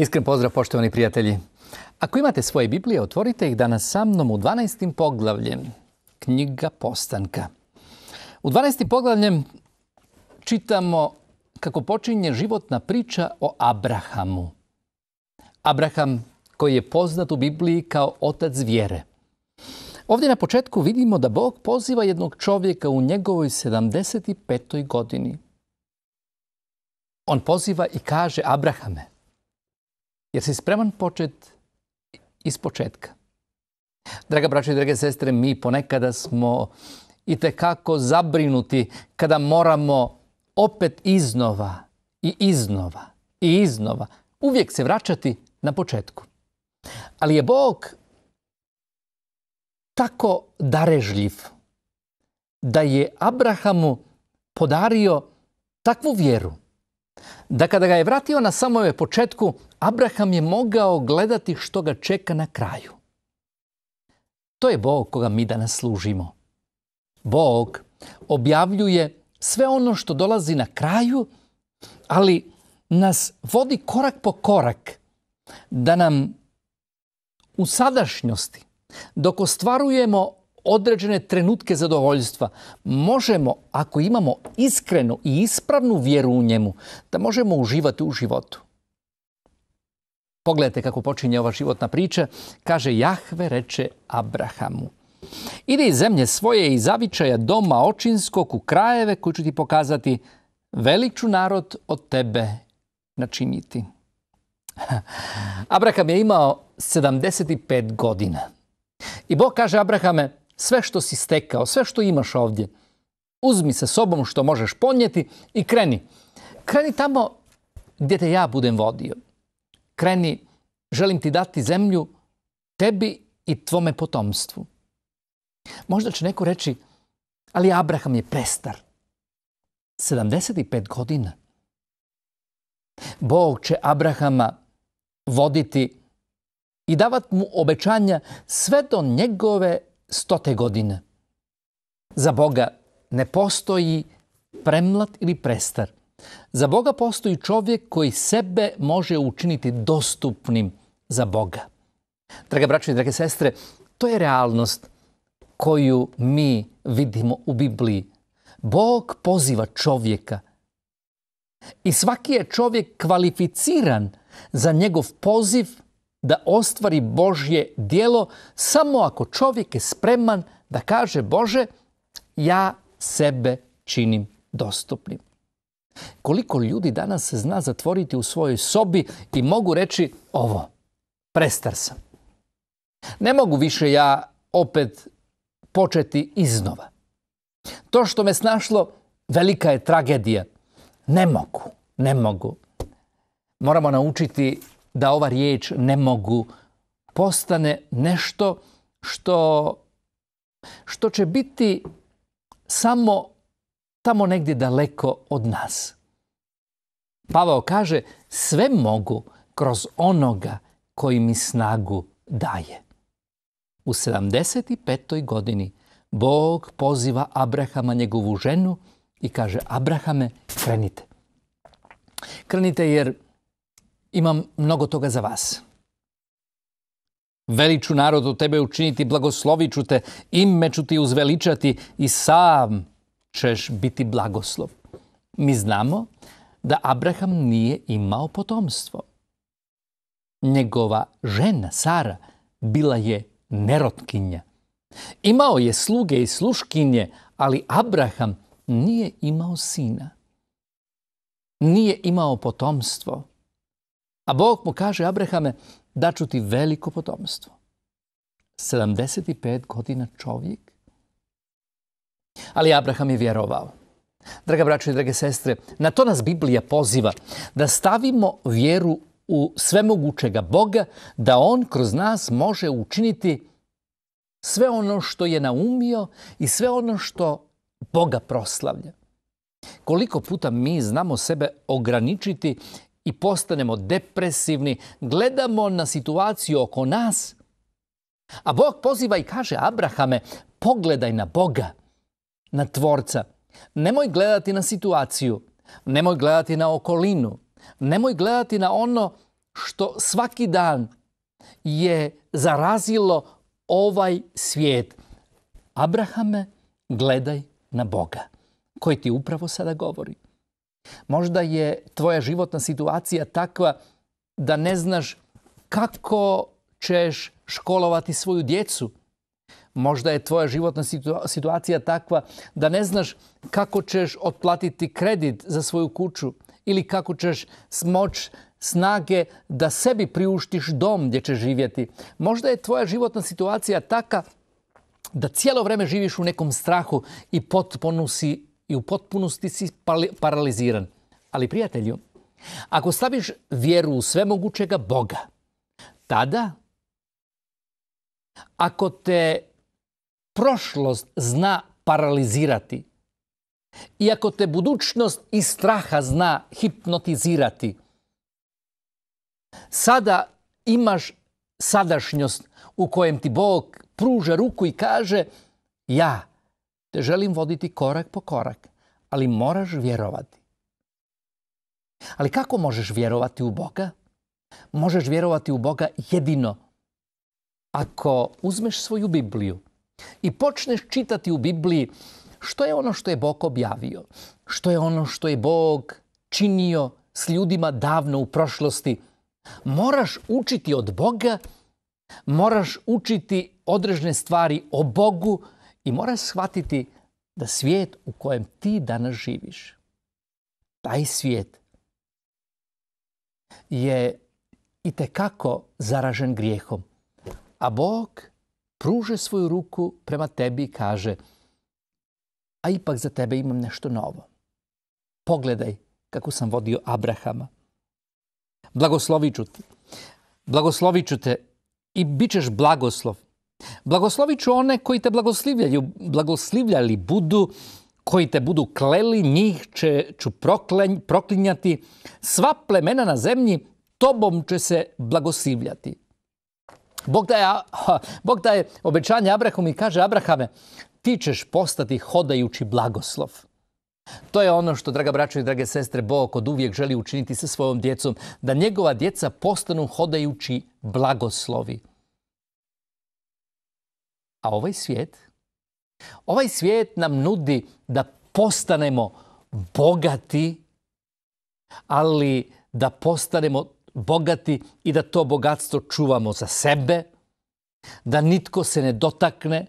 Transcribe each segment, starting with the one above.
Iskren pozdrav poštovani prijatelji. Ako imate svoje Biblije, otvorite ih danas sa mnom u 12. poglavljem knjiga postanka. U 12. poglavljem čitamo kako počinje životna priča o Abrahamu. Abraham koji je poznat u Bibliji kao otac vjere. Ovdje na početku vidimo da Bog poziva jednog čovjeka u njegovoj 75. godini. On poziva i kaže Abrahame, jer si spreman počet iz početka. Draga braće i drage sestre, mi ponekada smo i tekako zabrinuti kada moramo opet iznova i iznova i iznova uvijek se vraćati na početku. Ali je Bog tako darežljiv da je Abrahamu podario takvu vjeru da kada ga je vratio na samome početku, Abraham je mogao gledati što ga čeka na kraju. To je Bog koga mi danas služimo. Bog objavljuje sve ono što dolazi na kraju, ali nas vodi korak po korak da nam u sadašnjosti, dok ostvarujemo određene trenutke zadovoljstva, možemo, ako imamo iskrenu i ispravnu vjeru u njemu, da možemo uživati u životu. Pogledajte kako počinje ova životna priča. Kaže, Jahve reče Abrahamu. Ide iz zemlje svoje i zavičaja doma očinskog u krajeve koji ću ti pokazati. Velik ću narod od tebe načiniti. Abraham je imao 75 godina. I Bog kaže Abrahame, sve što si stekao, sve što imaš ovdje, uzmi sa sobom što možeš ponijeti i kreni. Kreni tamo gdje te ja budem vodio. Kreni, želim ti dati zemlju tebi i tvome potomstvu. Možda će neko reći, ali Abraham je prestar. 75 godina. Bog će Abrahama voditi i davati mu obećanja sve do njegove stote godine. Za Boga ne postoji premlat ili prestar. Za Boga postoji čovjek koji sebe može učiniti dostupnim za Boga. Draga braće i drage sestre, to je realnost koju mi vidimo u Bibliji. Bog poziva čovjeka i svaki je čovjek kvalificiran za njegov poziv da ostvari Božje dijelo samo ako čovjek je spreman da kaže Bože, ja sebe činim dostupnim. Koliko ljudi danas se zna zatvoriti u svojoj sobi i mogu reći ovo, prestar sam. Ne mogu više ja opet početi iznova. To što me snašlo, velika je tragedija. Ne mogu, ne mogu. Moramo naučiti da ova riječ ne mogu postane nešto što, što će biti samo tamo negdje daleko od nas. Pavao kaže sve mogu kroz onoga koji mi snagu daje. U 75. godini Bog poziva Abrahama, njegovu ženu, i kaže Abrahame, krenite. Krenite jer imam mnogo toga za vas. Veliču od tebe učiniti, blagoslovit ću te, ime ću ti uzveličati i sam ćeš biti blagoslov. Mi znamo da Abraham nije imao potomstvo. Njegova žena Sara bila je nerotkinja. Imao je sluge i sluškinje, ali Abraham nije imao sina. Nije imao potomstvo. A Bog mu kaže, Abrahame, daću ti veliko potomstvo. 75 godina čovjek. Ali Abraham je vjerovao. Draga braćo i drage sestre, na to nas Biblija poziva da stavimo vjeru u svemogućega Boga, da On kroz nas može učiniti sve ono što je naumio i sve ono što Boga proslavlja. Koliko puta mi znamo sebe ograničiti i postanemo depresivni, gledamo na situaciju oko nas, a Bog poziva i kaže Abrahame, pogledaj na Boga, na Tvorca. Nemoj gledati na situaciju, nemoj gledati na okolinu, nemoj gledati na ono što svaki dan je zarazilo ovaj svijet. Abrahame, gledaj na Boga, koji ti upravo sada govori. Možda je tvoja životna situacija takva da ne znaš kako ćeš školovati svoju djecu. Možda je tvoja životna situacija takva da ne znaš kako ćeš otplatiti kredit za svoju kuću ili kako ćeš smoć snage da sebi priuštiš dom gdje ćeš živjeti. Možda je tvoja životna situacija taka da cijelo vrijeme živiš u nekom strahu i si i u potpunosti si paraliziran. Ali prijatelju, ako staviš vjeru u svemogućega Boga, tada ako te prošlost zna paralizirati i ako te budućnost i straha zna hipnotizirati, sada imaš sadašnjost u kojem ti Bog pruža ruku i kaže ja te želim voditi korak po korak, ali moraš vjerovati. Ali kako možeš vjerovati u Boga? Možeš vjerovati u Boga jedino ako uzmeš svoju Bibliju i počneš čitati u Bibliji što je ono što je Bog objavio, što je ono što je Bog činio s ljudima davno u prošlosti, moraš učiti od Boga, moraš učiti određene stvari o Bogu i moraš shvatiti da svijet u kojem ti danas živiš, taj svijet je i tekako zaražen grijehom. A Bog pruže svoju ruku prema tebi i kaže a ipak za tebe imam nešto novo. Pogledaj kako sam vodio Abrahama. Blagoslovit ću te. Blagoslovit ću te i bit ćeš blagoslov. Blagoslovit ću one koji te blagoslivljaju, blagoslivljali budu, koji te budu kleli, njih će, ću proklinjati. Sva plemena na zemlji tobom će se blagoslivljati. Bog daje, Bog daje obećanje Abrahamu i kaže Abrahame, ti ćeš postati hodajući blagoslov. To je ono što, draga braćo i drage sestre, Bog od uvijek želi učiniti sa svojom djecom, da njegova djeca postanu hodajući blagoslovi. A ovaj svijet, ovaj svijet nam nudi da postanemo bogati, ali da postanemo bogati i da to bogatstvo čuvamo za sebe, da nitko se ne dotakne,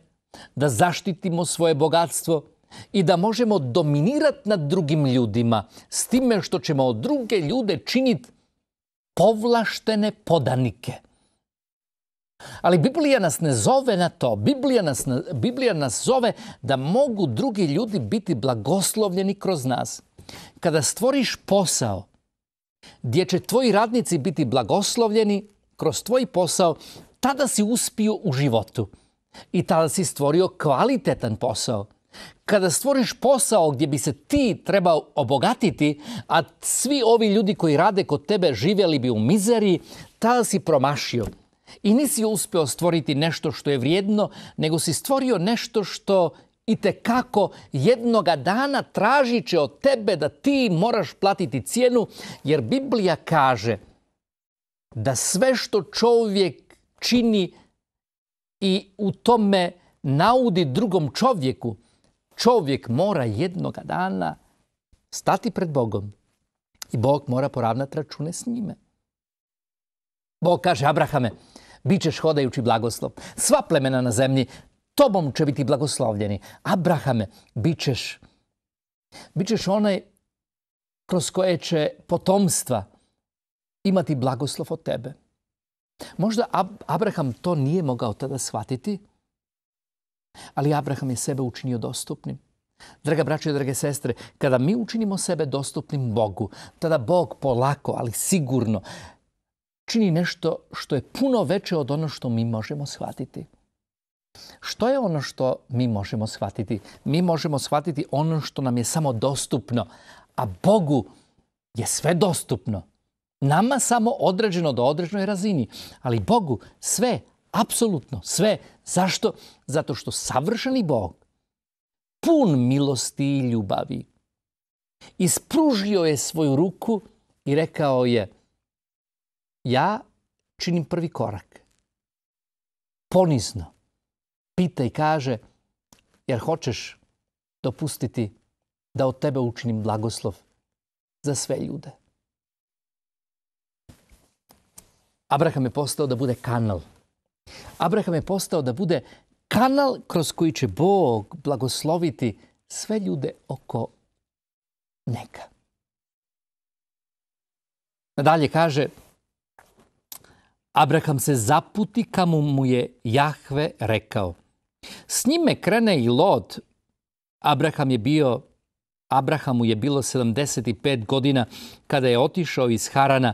da zaštitimo svoje bogatstvo i da možemo dominirati nad drugim ljudima s time što ćemo od druge ljude činiti povlaštene podanike. Ali Biblija nas ne zove na to. Biblija nas, Biblija nas zove da mogu drugi ljudi biti blagoslovljeni kroz nas. Kada stvoriš posao gdje će tvoji radnici biti blagoslovljeni kroz tvoj posao, tada si uspio u životu i tada si stvorio kvalitetan posao. Kada stvoriš posao gdje bi se ti trebao obogatiti, a svi ovi ljudi koji rade kod tebe živjeli bi u mizeriji, tada si promašio. I nisi uspio stvoriti nešto što je vrijedno, nego si stvorio nešto što i te kako jednoga dana tražit će od tebe da ti moraš platiti cijenu, jer Biblija kaže da sve što čovjek čini i u tome naudi drugom čovjeku, čovjek mora jednoga dana stati pred Bogom i Bog mora poravnati račune s njime. Bog kaže, Abrahame, bit ćeš hodajući blagoslov. Sva plemena na zemlji tobom će biti blagoslovljeni. Abrahame, bit ćeš, bit ćeš onaj kroz koje će potomstva imati blagoslov od tebe. Možda Abraham to nije mogao tada shvatiti, ali Abraham je sebe učinio dostupnim. Draga braće i drage sestre, kada mi učinimo sebe dostupnim Bogu, tada Bog polako, ali sigurno čini nešto što je puno veće od ono što mi možemo shvatiti. Što je ono što mi možemo shvatiti? Mi možemo shvatiti ono što nam je samo dostupno, a Bogu je sve dostupno. Nama samo određeno do određenoj razini, ali Bogu sve, apsolutno sve. Zašto? Zato što savršeni Bog, pun milosti i ljubavi, ispružio je svoju ruku i rekao je ja činim prvi korak. Ponizno. Pita i kaže, jer hoćeš dopustiti da od tebe učinim blagoslov za sve ljude. Abraham je postao da bude kanal. Abraham je postao da bude kanal kroz koji će Bog blagosloviti sve ljude oko njega. Nadalje kaže, Abraham se zaputi kamo mu je Jahve rekao. S njime krene i Lot. Abraham je bio Abrahamu je bilo 75 godina kada je otišao iz Harana.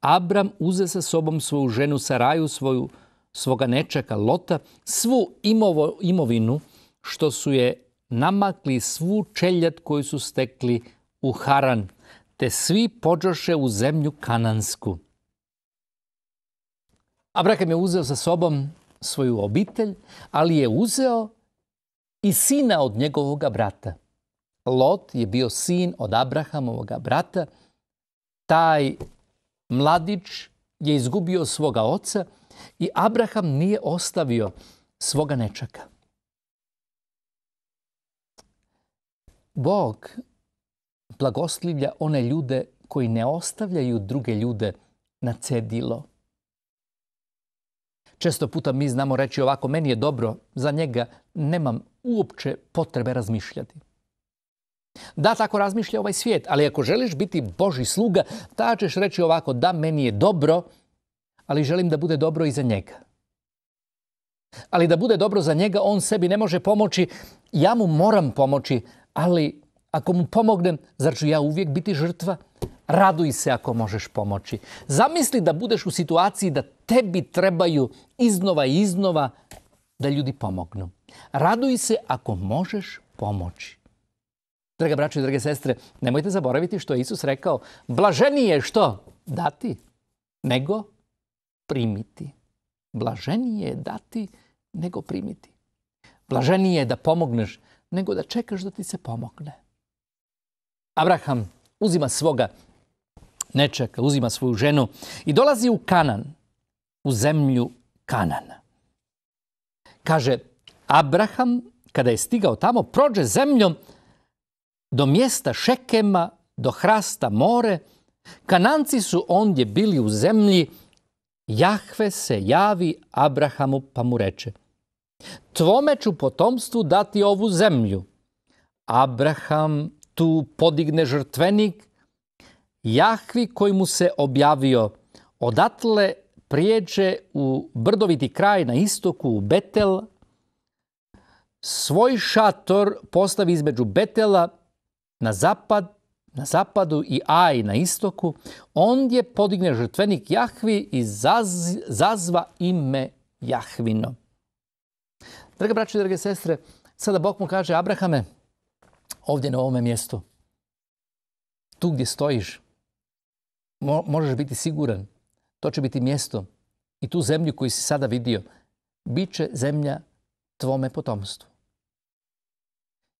Abram uze sa sobom svoju ženu Saraju, svoju, svoga nečaka Lota, svu imovo, imovinu što su je namakli svu čeljat koju su stekli u Haran, te svi pođoše u zemlju Kanansku. Abraham je uzeo sa sobom svoju obitelj, ali je uzeo i sina od njegovog brata. Lot je bio sin od Abrahamovog brata. Taj mladić je izgubio svoga oca i Abraham nije ostavio svoga nečaka. Bog blagoslivlja one ljude koji ne ostavljaju druge ljude na cedilo. Često puta mi znamo reći ovako, meni je dobro, za njega nemam uopće potrebe razmišljati. Da, tako razmišlja ovaj svijet, ali ako želiš biti Boži sluga, ta ćeš reći ovako, da, meni je dobro, ali želim da bude dobro i za njega. Ali da bude dobro za njega, on sebi ne može pomoći, ja mu moram pomoći, ali ako mu pomognem, zar ću ja uvijek biti žrtva? Raduj se ako možeš pomoći. Zamisli da budeš u situaciji da tebi trebaju iznova i iznova da ljudi pomognu. Raduj se ako možeš pomoći. Draga braćo i drage sestre, nemojte zaboraviti što je Isus rekao. Blaženije je što? Dati, nego primiti. Blaženije je dati, nego primiti. Blaženije je da pomogneš, nego da čekaš da ti se pomogne. Abraham uzima svoga nečaka, uzima svoju ženu i dolazi u Kanan, u zemlju Kanana. Kaže, Abraham, kada je stigao tamo, prođe zemljom do mjesta Šekema, do hrasta more. Kananci su ondje bili u zemlji. Jahve se javi Abrahamu pa mu reče, tvome ću potomstvu dati ovu zemlju. Abraham tu podigne žrtvenik, Jahvi koji mu se objavio, odatle prijeđe u brdoviti kraj na istoku u Betel, svoj šator postavi između Betela na zapad, na zapadu i Aj na istoku, ondje podigne žrtvenik Jahvi i zazva ime Jahvino. Draga braće i drage sestre, sada Bog mu kaže Abrahame, ovdje na ovome mjestu, tu gdje stojiš, možeš biti siguran, to će biti mjesto i tu zemlju koju si sada vidio, bit će zemlja tvome potomstvu.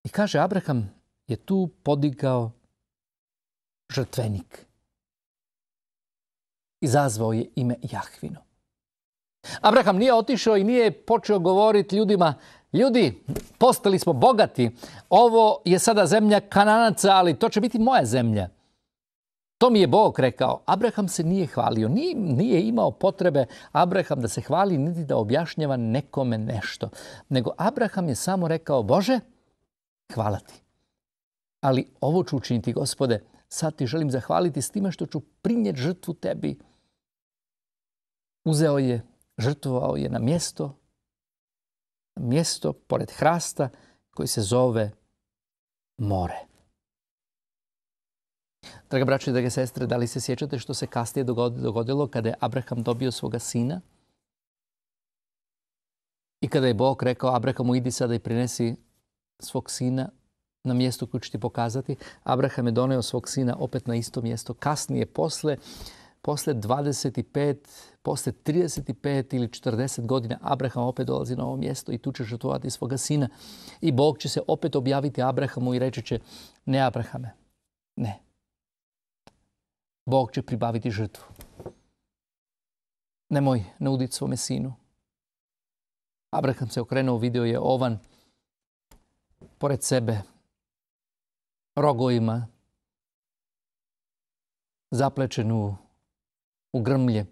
I kaže Abraham, je tu podigao žrtvenik. Izazvao je ime Jahvino. Abraham nije otišao i nije počeo govoriti ljudima, ljudi, postali smo bogati, ovo je sada zemlja kananaca, ali to će biti moja zemlja. To mi je Bog rekao. Abraham se nije hvalio, nije, nije imao potrebe Abraham da se hvali niti da objašnjava nekome nešto. Nego Abraham je samo rekao, Bože, hvala ti ali ovo ću učiniti, gospode, sad ti želim zahvaliti s time što ću prinijeti žrtvu tebi. Uzeo je, žrtvovao je na mjesto, mjesto pored hrasta koji se zove more. Draga braće i drage sestre, da li se sjećate što se kasnije dogodilo kada je Abraham dobio svoga sina? I kada je Bog rekao Abrahamu idi sada i prinesi svog sina na mjestu koje ću ti pokazati. Abraham je donio svog sina opet na isto mjesto. Kasnije, posle, posle 25, posle 35 ili 40 godina, Abraham opet dolazi na ovo mjesto i tu će žrtvovati svoga sina. I Bog će se opet objaviti Abrahamu i reći će, ne Abrahame, ne. Bog će pribaviti žrtvu. nemoj nuditi svome sinu. Abraham se okrenuo, vidio je ovan pored sebe, rogovima, zaplečenu u grmlje.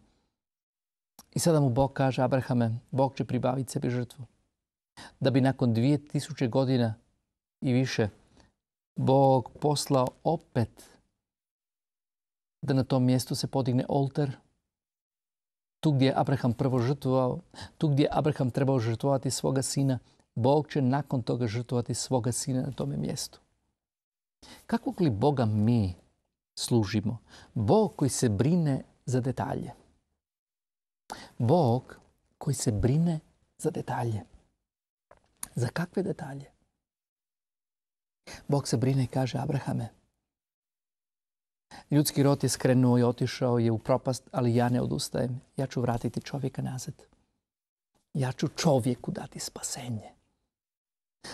I sada mu Bog kaže, Abrahame, Bog će pribaviti sebi žrtvu. Da bi nakon dvije tisuće godina i više Bog poslao opet da na tom mjestu se podigne oltar, tu gdje je Abraham prvo žrtvovao, tu gdje je Abraham trebao žrtvovati svoga sina, Bog će nakon toga žrtvovati svoga sina na tome mjestu. Kakvog li Boga mi služimo? Bog koji se brine za detalje. Bog koji se brine za detalje. Za kakve detalje? Bog se brine i kaže Abrahame, ljudski rod je skrenuo i otišao je u propast, ali ja ne odustajem. Ja ću vratiti čovjeka nazad. Ja ću čovjeku dati spasenje.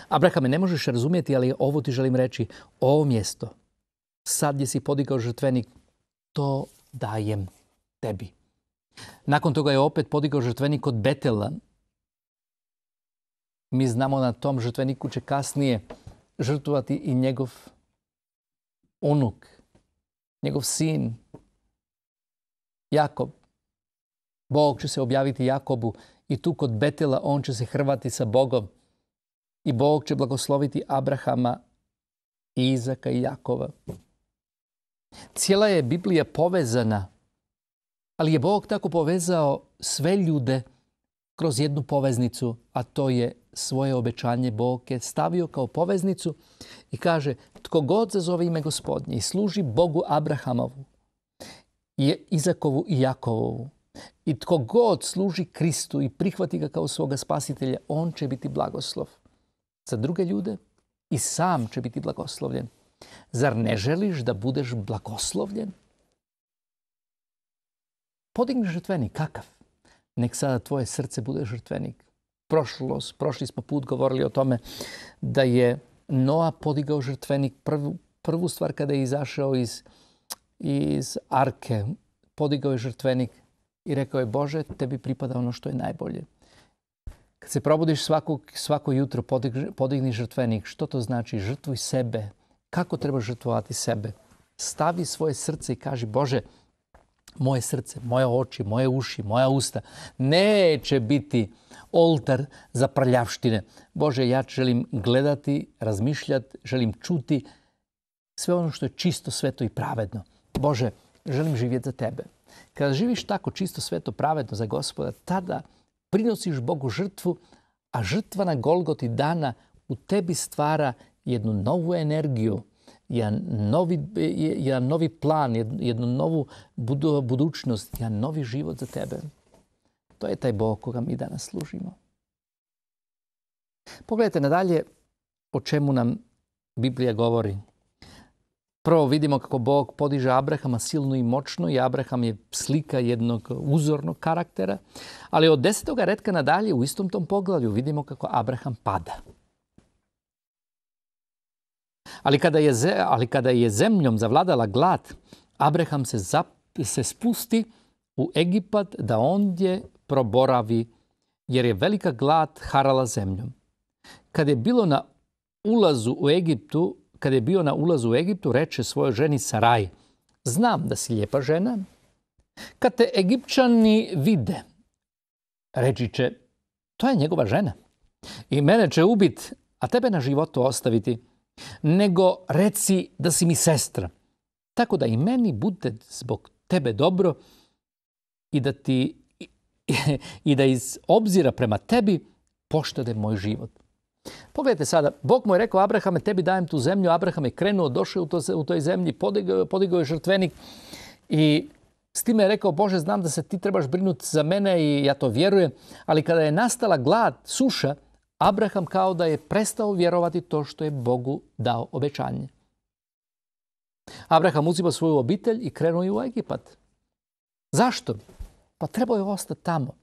Abrahame, ne možeš razumjeti, ali ovo ti želim reći. Ovo mjesto, sad gdje si podigao žrtvenik, to dajem tebi. Nakon toga je opet podigao žrtvenik od Betela. Mi znamo na tom žrtveniku će kasnije žrtvovati i njegov unuk, njegov sin, Jakob. Bog će se objaviti Jakobu i tu kod Betela on će se hrvati sa Bogom. I Bog će blagosloviti Abrahama, Izaka i Jakova. Cijela je Biblija povezana, ali je Bog tako povezao sve ljude kroz jednu poveznicu, a to je svoje obećanje Bog je stavio kao poveznicu i kaže tko god zazove ime gospodnje i služi Bogu Abrahamovu, je Izakovu i Jakovovu i tko god služi Kristu i prihvati ga kao svoga spasitelja, on će biti blagoslov za druge ljude i sam će biti blagoslovljen. Zar ne želiš da budeš blagoslovljen? Podigni žrtvenik, kakav? Nek sada tvoje srce bude žrtvenik. Prošli smo put govorili o tome da je Noa podigao žrtvenik prvu, stvar kada je izašao iz, arke. Podigao je žrtvenik i rekao je Bože, tebi pripada ono što je najbolje. Kad se probudiš svako, svako jutro, podigni, podigni žrtvenik. Što to znači? Žrtvuj sebe. Kako treba žrtvovati sebe? Stavi svoje srce i kaži Bože, moje srce, moje oči, moje uši, moja usta neće biti oltar za prljavštine. Bože, ja želim gledati, razmišljati, želim čuti sve ono što je čisto, sveto i pravedno. Bože, želim živjeti za Tebe. Kada živiš tako čisto, sveto, pravedno za gospoda, tada prinosiš Bogu žrtvu, a žrtva na Golgoti dana u tebi stvara jednu novu energiju, jedan novi, jedan novi plan, jednu novu budućnost, jedan novi život za tebe. To je taj Bog koga mi danas služimo. Pogledajte nadalje o čemu nam Biblija govori. Prvo vidimo kako Bog podiže Abrahama silno i moćno i Abraham je slika jednog uzornog karaktera. Ali od desetoga redka nadalje u istom tom poglavlju vidimo kako Abraham pada. Ali kada je, ali kada je zemljom zavladala glad, Abraham se, se spusti u Egipat da ondje proboravi, jer je velika glad harala zemljom. Kad je bilo na ulazu u Egiptu, kad je bio na ulazu u Egiptu, reče svojoj ženi Saraj, znam da si lijepa žena. Kad te Egipćani vide, reći će, to je njegova žena. I mene će ubiti, a tebe na životu ostaviti nego reci da si mi sestra. Tako da i meni bude zbog tebe dobro i da ti i da iz obzira prema tebi poštede moj život. Pogledajte sada, Bog mu je rekao Abrahame, tebi dajem tu zemlju. Abraham je krenuo, došao u, to, u toj zemlji, podigao, podigao je žrtvenik i s time je rekao, Bože, znam da se ti trebaš brinuti za mene i ja to vjerujem, ali kada je nastala glad, suša, Abraham kao da je prestao vjerovati to što je Bogu dao obećanje. Abraham uzima svoju obitelj i krenuo je u Egipat. Zašto? Pa trebao je ostati tamo.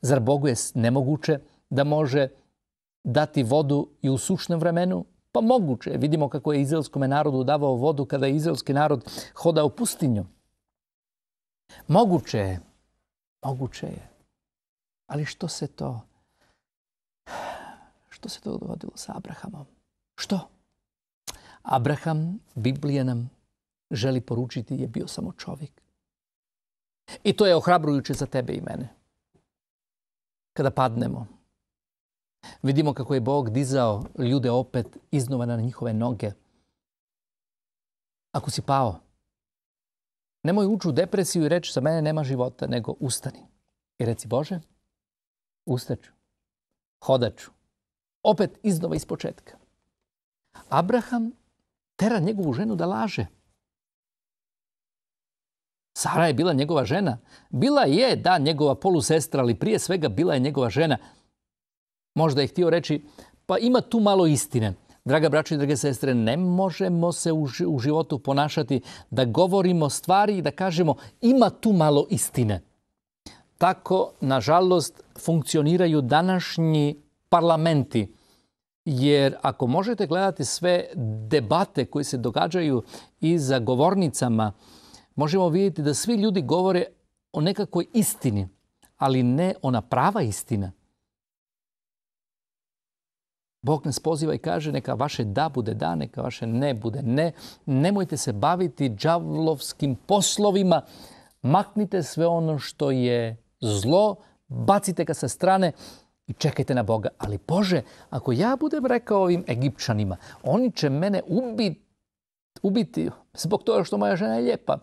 Zar Bogu je nemoguće da može dati vodu i u sušnem vremenu? Pa moguće. Vidimo kako je izraelskom narodu davao vodu kada je izraelski narod hodao pustinju. Moguće je Moguće je. Ali što se to što se to dogodilo sa Abrahamom? Što? Abraham, Biblija nam želi poručiti, je bio samo čovjek. I to je ohrabrujuće za tebe i mene. Kada padnemo, vidimo kako je Bog dizao ljude opet iznova na njihove noge. Ako si pao, nemoj ući u depresiju i reći za mene nema života, nego ustani. I reci Bože, ustaću, hodaću, opet iznova iz početka. Abraham tera njegovu ženu da laže. Sara je bila njegova žena. Bila je, da, njegova polusestra, ali prije svega bila je njegova žena. Možda je htio reći, pa ima tu malo istine. Draga braćo i drage sestre, ne možemo se u životu ponašati da govorimo stvari i da kažemo ima tu malo istine. Tako, nažalost, funkcioniraju današnji parlamenti. Jer ako možete gledati sve debate koje se događaju i za govornicama, možemo vidjeti da svi ljudi govore o nekakvoj istini, ali ne ona prava istina. Bog nas poziva i kaže neka vaše da bude da, neka vaše ne bude ne. Nemojte se baviti džavlovskim poslovima. Maknite sve ono što je zlo, bacite ga sa strane i čekajte na Boga. Ali Bože, ako ja budem rekao ovim Egipćanima, oni će mene ubiti, ubiti zbog toga što moja žena je lijepa.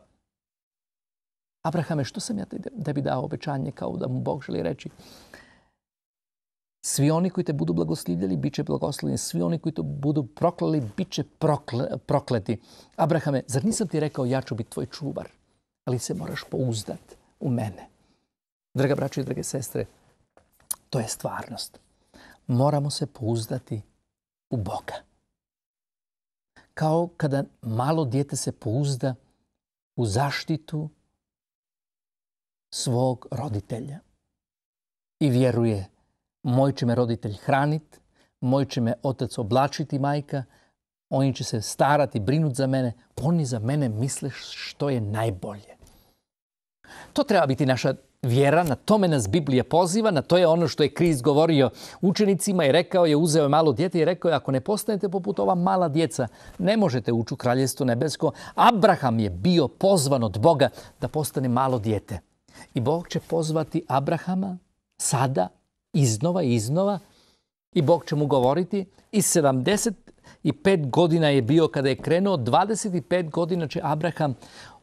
Abrahame, što sam ja da bi dao obećanje kao da mu Bog želi reći? Svi oni koji te budu blagoslivljali, bit će blagoslovljeni. Svi oni koji te budu proklali, bit će prokleti. Abrahame, zar nisam ti rekao ja ću biti tvoj čuvar? Ali se moraš pouzdat u mene. Draga braćo i drage sestre, to je stvarnost. Moramo se pouzdati u Boga. Kao kada malo dijete se pouzda u zaštitu svog roditelja i vjeruje moj će me roditelj hraniti, moj će me otac oblačiti majka, oni će se starati, brinuti za mene, oni za mene misle što je najbolje. To treba biti naša vjera, na tome nas Biblija poziva, na to je ono što je Krist govorio učenicima i rekao je, uzeo je malo djete i rekao je, ako ne postanete poput ova mala djeca, ne možete ući u kraljestvo nebesko. Abraham je bio pozvan od Boga da postane malo dijete. I Bog će pozvati Abrahama sada, iznova i iznova, i Bog će mu govoriti i 75 godina je bio kada je krenuo, 25 godina će Abraham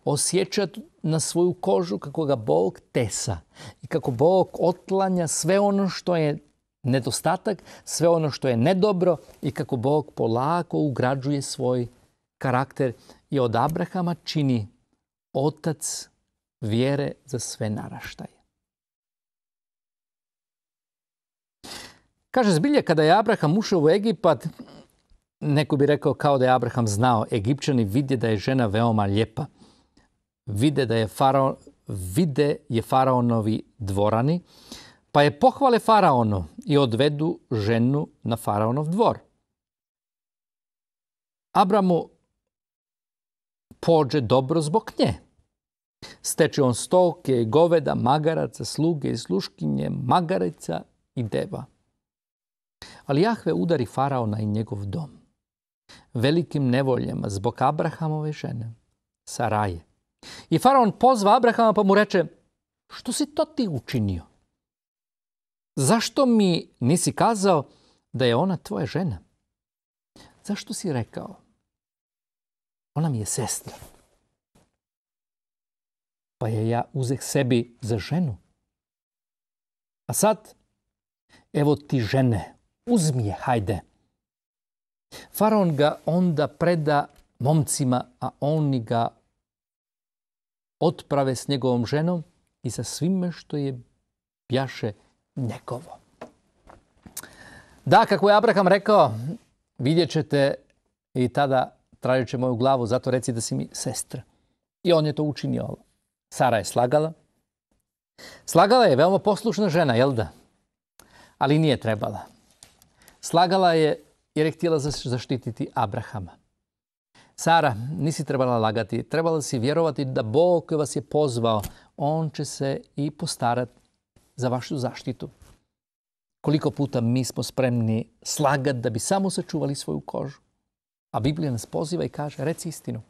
osjećati na svoju kožu kako ga Bog tesa i kako Bog otlanja sve ono što je nedostatak, sve ono što je nedobro i kako Bog polako ugrađuje svoj karakter i od Abrahama čini otac vjere za sve naraštaje. Kaže zbilje, kada je Abraham ušao u Egipat, neko bi rekao kao da je Abraham znao, Egipćani vidje da je žena veoma lijepa vide da je faraon, vide je faraonovi dvorani, pa je pohvale faraonu i odvedu ženu na faraonov dvor. Abramu pođe dobro zbog nje. Steče on stoke, goveda, magaraca, sluge i sluškinje, magarica i deva. Ali Jahve udari faraona i njegov dom. Velikim nevoljama zbog Abrahamove žene, Saraje. I faraon pozva Abrahama pa mu reče, što si to ti učinio? Zašto mi nisi kazao da je ona tvoja žena? Zašto si rekao? Ona mi je sestra. Pa je ja uzeh sebi za ženu. A sad, evo ti žene, uzmi je, hajde. Faraon ga onda preda momcima, a oni ga otprave s njegovom ženom i sa svime što je bjaše njegovo. Da, kako je Abraham rekao, vidjet ćete i tada tražit će moju glavu, zato reci da si mi sestra. I on je to učinio. Sara je slagala. Slagala je veoma poslušna žena, jel da? Ali nije trebala. Slagala je jer je htjela zaštititi Abrahama. Sara, nisi trebala lagati. Trebala si vjerovati da Bog koji vas je pozvao, On će se i postarati za vašu zaštitu. Koliko puta mi smo spremni slagati da bi samo sačuvali svoju kožu. A Biblija nas poziva i kaže, reci istinu.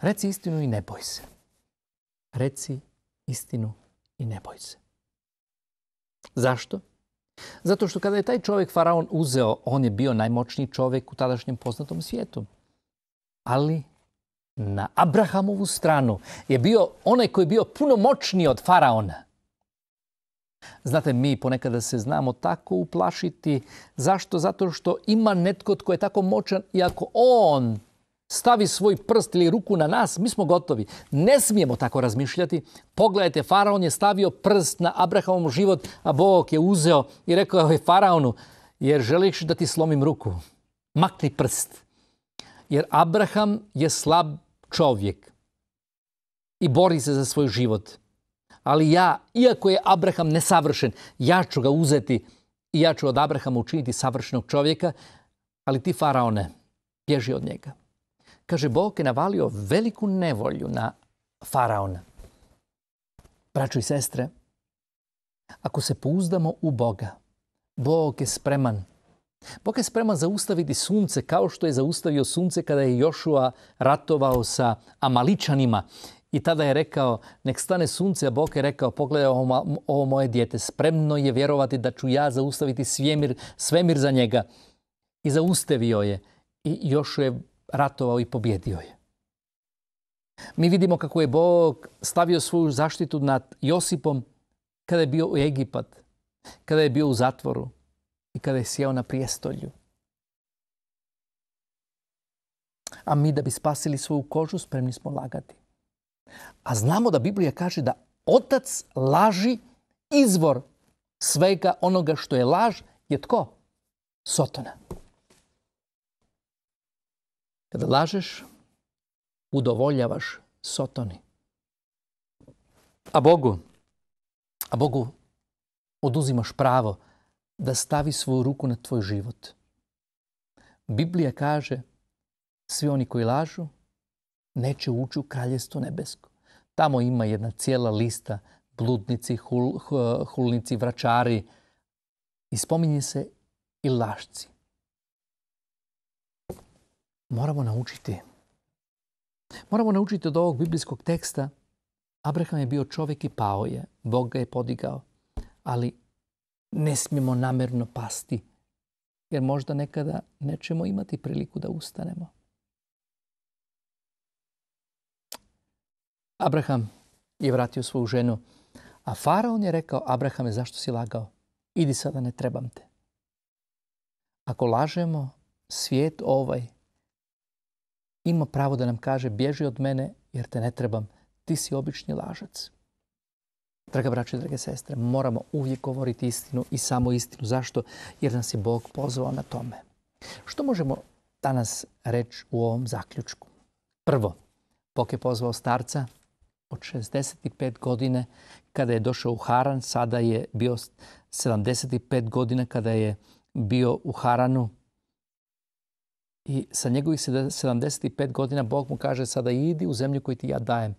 Reci istinu i ne boj se. Reci istinu i ne boj se. Zašto? Zato što kada je taj čovjek faraon uzeo, on je bio najmoćniji čovjek u tadašnjem poznatom svijetu. Ali na Abrahamovu stranu je bio onaj koji je bio puno moćniji od faraona. Znate, mi ponekada se znamo tako uplašiti. Zašto? Zato što ima netko tko je tako moćan i ako on stavi svoj prst ili ruku na nas, mi smo gotovi. Ne smijemo tako razmišljati. Pogledajte, faraon je stavio prst na Abrahamov život, a Bog je uzeo i rekao je faraonu, jer želiš da ti slomim ruku. Makni prst. Jer Abraham je slab čovjek i bori se za svoj život. Ali ja, iako je Abraham nesavršen, ja ću ga uzeti i ja ću od Abrahama učiniti savršenog čovjeka, ali ti faraone, bježi od njega. Kaže, Bog je navalio veliku nevolju na faraona. Braćo i sestre, ako se pouzdamo u Boga, Bog je spreman. Bog je spreman zaustaviti sunce kao što je zaustavio sunce kada je Jošua ratovao sa Amaličanima. I tada je rekao, nek stane sunce, a Bog je rekao, pogledaj ovo, moje dijete, spremno je vjerovati da ću ja zaustaviti svemir, svemir za njega. I zaustavio je. I Jošua je ratovao i pobjedio je. Mi vidimo kako je Bog stavio svoju zaštitu nad Josipom kada je bio u Egipat, kada je bio u zatvoru i kada je sjeo na prijestolju. A mi da bi spasili svoju kožu spremni smo lagati. A znamo da Biblija kaže da otac laži izvor svega onoga što je laž je tko? Sotona. Kada lažeš, udovoljavaš Sotoni. A Bogu, a Bogu oduzimaš pravo da stavi svoju ruku na tvoj život. Biblija kaže, svi oni koji lažu, neće ući u kraljestvo nebesko. Tamo ima jedna cijela lista bludnici, hulnici, vračari i spominje se i lašci moramo naučiti. Moramo naučiti od ovog biblijskog teksta. Abraham je bio čovjek i pao je. Bog ga je podigao. Ali ne smijemo namjerno pasti. Jer možda nekada nećemo imati priliku da ustanemo. Abraham je vratio svoju ženu. A faraon je rekao, Abrahame, zašto si lagao? Idi sada, ne trebam te. Ako lažemo, svijet ovaj ima pravo da nam kaže bježi od mene jer te ne trebam, ti si obični lažac. Draga braće i drage sestre, moramo uvijek govoriti istinu i samo istinu. Zašto? Jer nas je Bog pozvao na tome. Što možemo danas reći u ovom zaključku? Prvo, Bog je pozvao starca od 65 godine kada je došao u Haran, sada je bio 75 godina kada je bio u Haranu i sa njegovih 75 godina Bog mu kaže sada idi u zemlju koju ti ja dajem.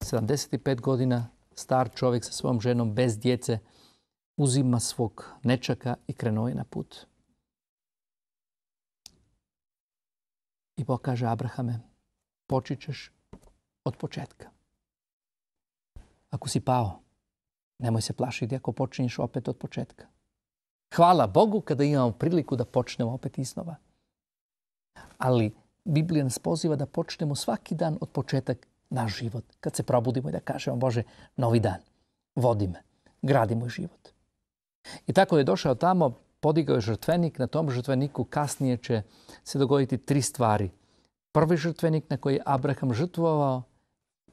75 godina star čovjek sa svojom ženom bez djece uzima svog nečaka i krenuo je na put. I Bog kaže Abrahame, počit ćeš od početka. Ako si pao, nemoj se plašiti ako počinješ opet od početka. Hvala Bogu kada imamo priliku da počnemo opet iznova. Ali Biblija nas poziva da počnemo svaki dan od početak naš život. Kad se probudimo i da kažemo Bože, novi dan, vodi me, gradi moj život. I tako je došao tamo, podigao je žrtvenik, na tom žrtveniku kasnije će se dogoditi tri stvari. Prvi žrtvenik na koji je Abraham žrtvovao,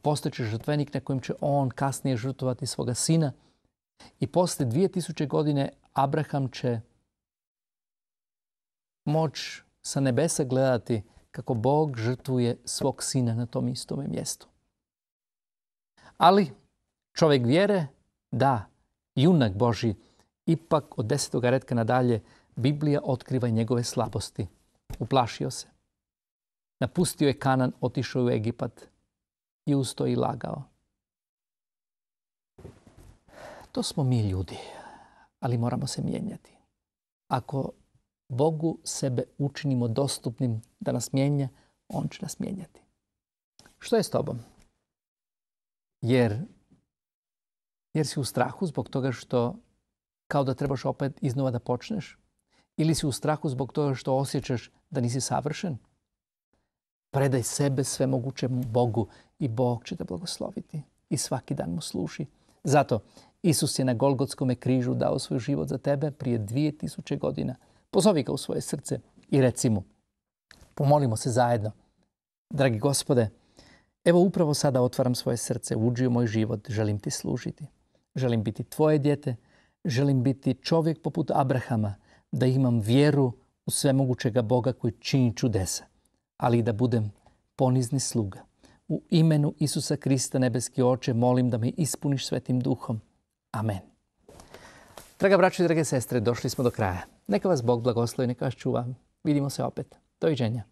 postojeći žrtvenik na kojem će on kasnije žrtvovati svoga sina. I poslije 2000 godine Abraham će moć sa nebesa gledati kako Bog žrtvuje svog sina na tom istome mjestu. Ali čovjek vjere, da, junak Boži, ipak od desetoga redka nadalje Biblija otkriva njegove slabosti. Uplašio se. Napustio je Kanan, otišao u Egipat i usto i lagao. To smo mi ljudi, ali moramo se mijenjati. Ako Bogu sebe učinimo dostupnim da nas mijenja, On će nas mijenjati. Što je s tobom? Jer, jer si u strahu zbog toga što kao da trebaš opet iznova da počneš? Ili si u strahu zbog toga što osjećaš da nisi savršen? Predaj sebe sve mogućem Bogu i Bog će te blagosloviti i svaki dan mu služi. Zato Isus je na Golgotskom križu dao svoj život za tebe prije 2000 godina. Pozovi ga u svoje srce i reci mu, pomolimo se zajedno. Dragi gospode, evo upravo sada otvaram svoje srce, uđi u moj život, želim ti služiti. Želim biti tvoje dijete, želim biti čovjek poput Abrahama, da imam vjeru u svemogućega Boga koji čini čudesa, ali i da budem ponizni sluga. U imenu Isusa Krista, nebeski oče, molim da me ispuniš svetim duhom. Amen. Draga braćo i drage sestre, došli smo do kraja. Neka vas Bog blagoslovi, neka vas čuva. Vidimo se opet. Doviđenja.